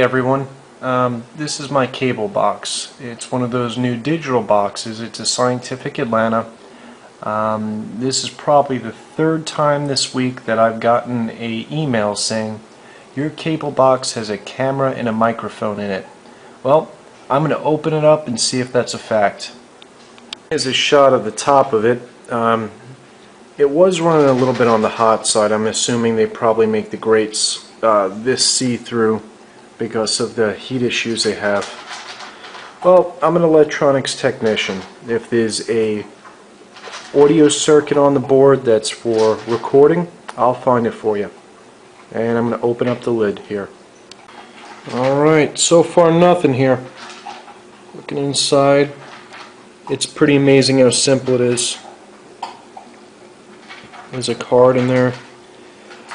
everyone. Um, this is my cable box. It's one of those new digital boxes. It's a Scientific Atlanta. Um, this is probably the third time this week that I've gotten a email saying your cable box has a camera and a microphone in it. Well, I'm going to open it up and see if that's a fact. Here's a shot of the top of it. Um, it was running a little bit on the hot side. I'm assuming they probably make the grates uh, this see-through because of the heat issues they have. Well, I'm an electronics technician. If there's a audio circuit on the board that's for recording, I'll find it for you. And I'm going to open up the lid here. Alright, so far nothing here. Looking inside, it's pretty amazing how simple it is. There's a card in there.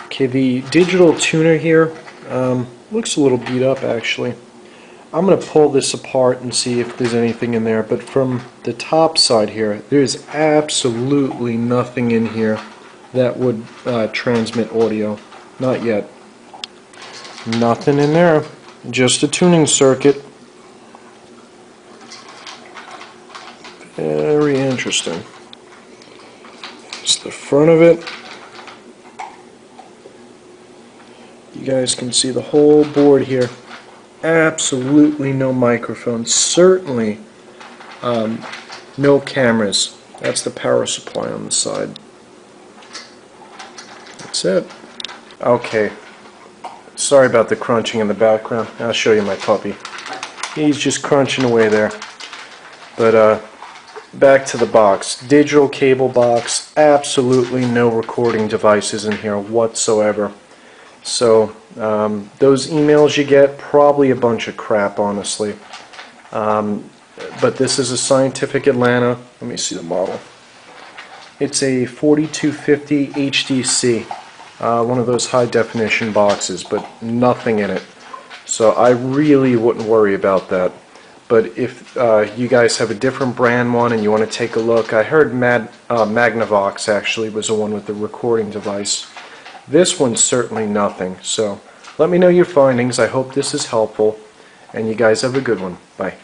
Okay, the digital tuner here um, looks a little beat up actually. I'm going to pull this apart and see if there's anything in there, but from the top side here, there's absolutely nothing in here that would uh, transmit audio. Not yet. Nothing in there. Just a tuning circuit. Very interesting. It's the front of it. You guys can see the whole board here. Absolutely no microphone. Certainly um, no cameras. That's the power supply on the side. That's it. Okay. Sorry about the crunching in the background. I'll show you my puppy. He's just crunching away there. But uh, back to the box. Digital cable box. Absolutely no recording devices in here whatsoever. So um, those emails you get, probably a bunch of crap, honestly. Um, but this is a Scientific Atlanta. Let me see the model. It's a 4250 HDC, uh, one of those high definition boxes, but nothing in it. So I really wouldn't worry about that. But if uh, you guys have a different brand one and you want to take a look, I heard Mad, uh, Magnavox actually was the one with the recording device. This one's certainly nothing. So let me know your findings. I hope this is helpful. And you guys have a good one. Bye.